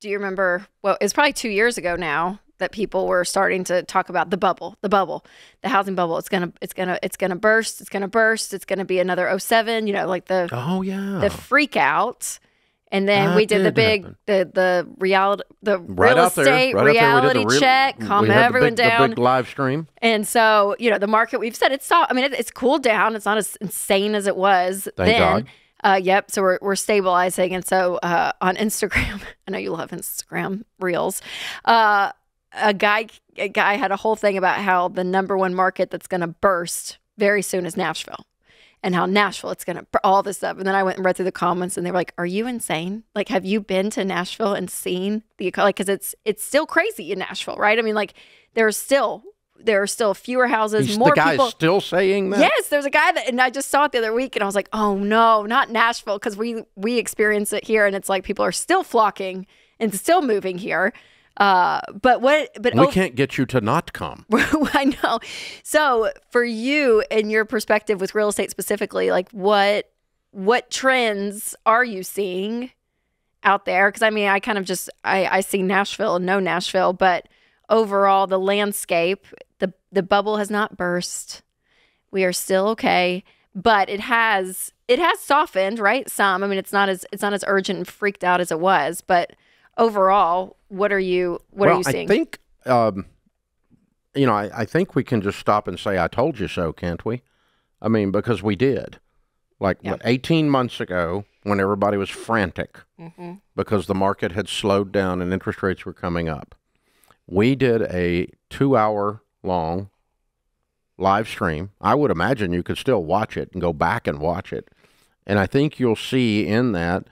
do you remember? Well, it's probably two years ago now that people were starting to talk about the bubble, the bubble, the housing bubble. It's gonna, it's gonna, it's gonna burst. It's gonna burst. It's gonna be another 07, You know, like the oh yeah the freak out. And then That we did the big happen. the the reality the right real estate right reality real- check, calm everyone big, down. The big live stream. And so, you know, the market we've said it's soft. I mean, it, it's cooled down. It's not as insane as it was Thank then. God. Uh, yep. So we're, we're stabilizing. And so uh, on Instagram, I know you love Instagram reels. Uh, a guy, a guy had a whole thing about how the number one market that's going to burst very soon is Nashville, and how Nashville it's going to all this stuff. And then I went and read through the comments, and they were like, "Are you insane? Like, have you been to Nashville and seen the like? Because it's it's still crazy in Nashville, right? I mean, like there's still there are still fewer houses, He's, more the guy's people. still saying that. Yes, there's a guy that, and I just saw it the other week, and I was like, oh no, not Nashville, because we we experience it here, and it's like people are still flocking and still moving here. Uh, but what? But We oh, can't get you to not come. I know. So for you and your perspective with real estate specifically, like what what trends are you seeing out there? Because I mean, I kind of just I, I see Nashville and know Nashville, but overall the landscape, the the bubble has not burst. We are still okay, but it has it has softened, right? Some. I mean, it's not as it's not as urgent and freaked out as it was, but overall, what are you what well, are you seeing? I think, um, you know, I, I think we can just stop and say, I told you so, can't we? I mean, because we did. Like, Yeah. what, 18 months ago, when everybody was frantic Mm-hmm. because the market had slowed down and interest rates were coming up, we did a two hour long live stream. I would imagine you could still watch it and go back and watch it. And I think you'll see in that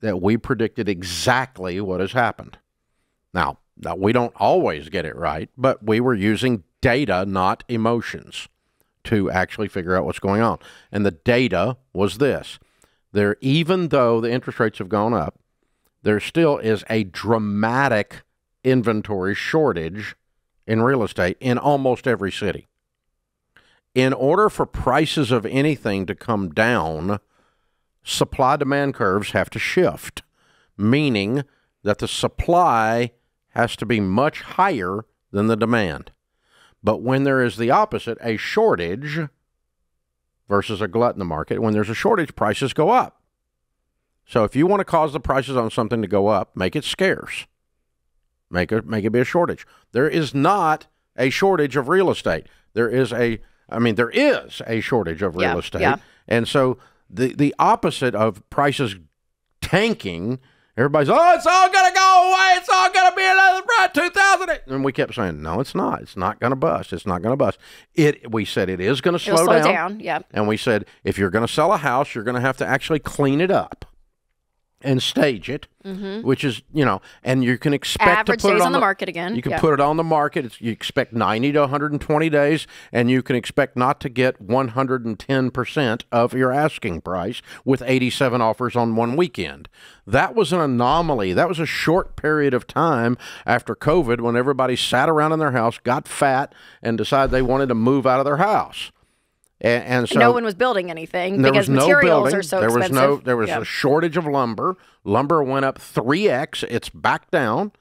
that we predicted exactly what has happened. Now, now we don't always get it right, but we were using data, not emotions, to actually figure out what's going on. And the data was this. There even though the interest rates have gone up, there still is a dramatic inventory shortage in real estate in almost every city. In order for prices of anything to come down, supply demand curves have to shift, meaning that the supply has to be much higher than the demand. But when there is the opposite, a shortage versus a glut in the market, when there's a shortage, prices go up. So if you want to cause the prices on something to go up, make it scarce. Make it make it be a shortage. There is not a shortage of real estate. There is a I mean there is a shortage of real Yeah, estate. yeah. And so the the opposite of prices tanking, everybody's oh it's all gonna go away. It's all gonna be another two thousand. And we kept saying no, it's not. It's not gonna bust. It's not gonna bust. It we said it is gonna slow, slow down. down. Yep. And we said, if you're going to sell a house, you're going to have to actually clean it up and stage it, which is, you know, and you can expect Mm-hmm. Average to put it on on the market again. You can Yeah. put it on the market. It's, you expect 90 to 120 days, and you can expect not to get 110% of your asking price with 87 offers on one weekend. That was an anomaly. That was a short period of time after COVID when everybody sat around in their house, got fat, and decided they wanted to move out of their house. And, and so no one was building anything because no materials are so there expensive. was no there was Yeah. a shortage of lumber. Lumber went up three x. It's back down,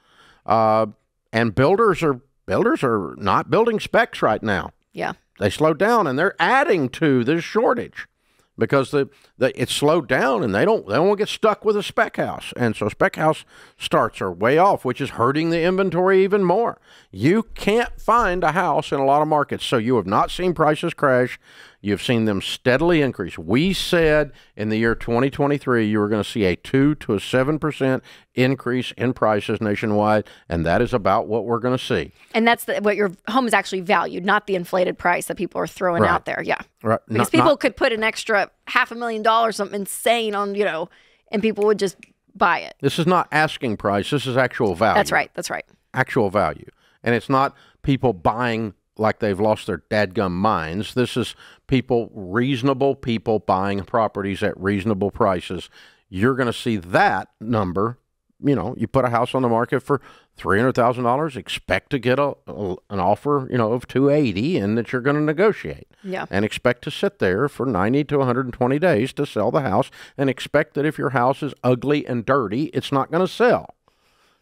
uh, and builders are builders are not building specs right now. yeah. They slowed down, and they're adding to this shortage because the, the it's slowed down, and they don't they don't get stuck with a spec house, and so spec house starts are way off, which is hurting the inventory even more. You can't find a house in a lot of markets, so you have not seen prices crash. You've seen them steadily increase. We said in the year 2023 you were going to see a 2 to a 7% increase in prices nationwide, and that is about what we're going to see. And that's the, what your home is actually valued, not the inflated price that people are throwing Right. out there. Yeah. Right? Because Not- people not- could put an extra half a million dollars, something insane on, you know, and people would just buy it. this is not asking price. This is actual value. That's right. That's right. actual value. And it's not people buying like they've lost their dadgum minds. This is people, reasonable people buying properties at reasonable prices. You're going to see that number. You know, you put a house on the market for three hundred thousand dollars, expect to get a, a an offer, you know, of two eighty, and that you're going to negotiate Yeah. and expect to sit there for 90 to 120 days to sell the house and expect that if your house is ugly and dirty, it's not going to sell.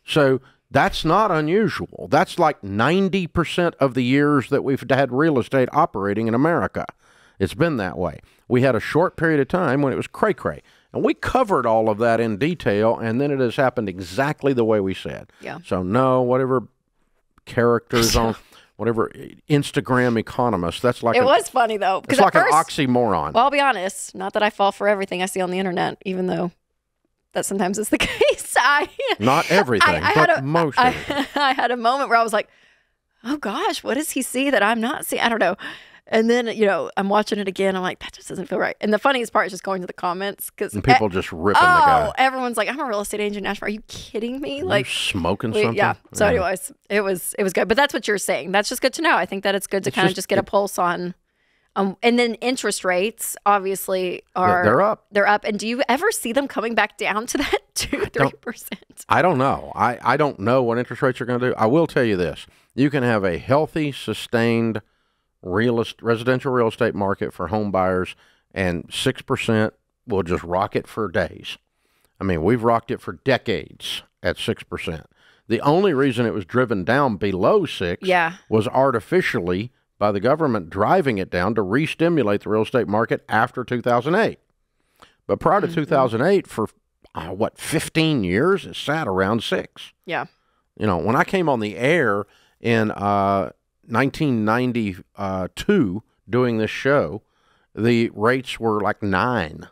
So that's not unusual. That's like 90% of the years that we've had real estate operating in America. It's been that way. We had a short period of time when it was cray cray. And we covered all of that in detail, and then it has happened exactly the way we said. Yeah. So, no, whatever characters on whatever Instagram economist, that's like It a, was funny though, it's because like first, an oxymoron. well, I'll be honest. Not that I fall for everything I see on the internet, even though that sometimes is the case. I Not everything, I but had a, most I. I had a moment where I was like, "Oh gosh, what does he see that I'm not seeing?" I don't know. And then you know, I'm watching it again. I'm like, that just doesn't feel right. And the funniest part is just going to the comments because people just ripping oh, the guy. Oh, everyone's like, "I'm a real estate agent." Nashville. Are you kidding me? You Like, smoking we- something. yeah. So, anyways, it was it was good. But that's what you're saying. That's just good to know. I think that it's good to kind of just- just get a pulse on. Um, and then interest rates obviously are they're up. They're up. And do you ever see them coming back down to that two three percent? I don't know. I, I don't know what interest rates are going to do. I will tell you this: you can have a healthy, sustained real residential real estate market for home buyers, and six percent will just rock it for days. I mean, we've rocked it for decades at six percent. The only reason it was driven down below six Yeah. was artificially by the government driving it down to re-stimulate the real estate market after 2008. But prior to 2008, for uh, what 15 years, it sat around six. Yeah. You know, when I came on the air in uh, 1992 doing this show, the rates were like nine.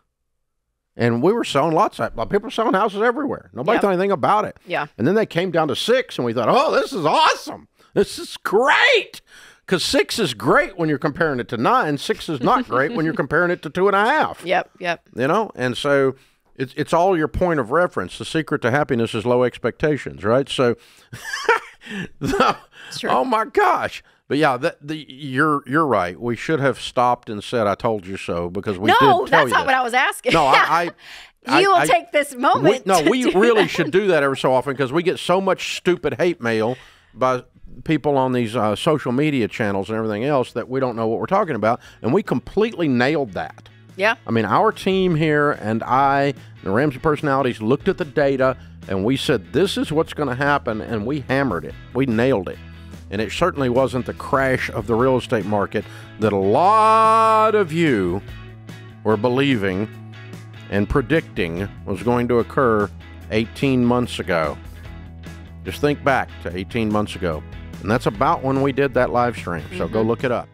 And we were selling lots of people were selling houses everywhere. Nobody Yep. thought anything about it. Yeah. And then they came down to six, and we thought, oh, this is awesome. This is great. Because six is great when you're comparing it to nine. Six is not great when you're comparing it to two and a half. Yep. Yep. You know? And so it's, it's all your point of reference. The secret to happiness is low expectations, right? So, the- oh my gosh. But yeah, that, the, you're you're right. We should have stopped and said, "I told you so," because we no, did tell that's you not that. what I was asking. No, I, I you I- will I- take this we, moment. no, to we really that. should do that every so often because we get so much stupid hate mail by people on these uh, social media channels and everything else that we don't know what we're talking about, and we completely nailed that. Yeah. I mean, our team here and I, the Ramsey personalities, looked at the data and we said, this is what's going to happen, and we hammered it. We nailed it. And it certainly wasn't the crash of the real estate market that a lot of you were believing and predicting was going to occur 18 months ago. Just think back to 18 months ago. And that's about when we did that live stream. So go mm-hmm. look it up.